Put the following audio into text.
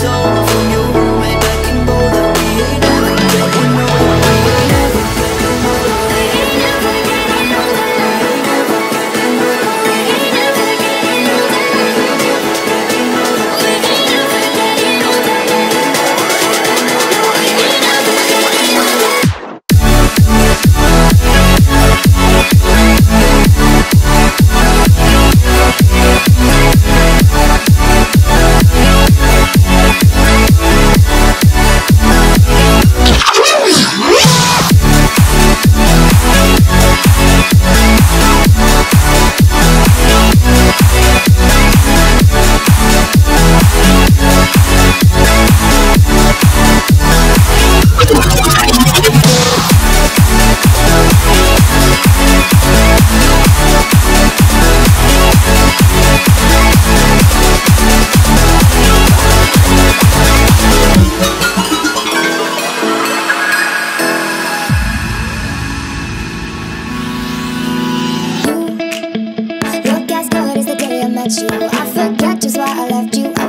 so without you. I forget just why I left you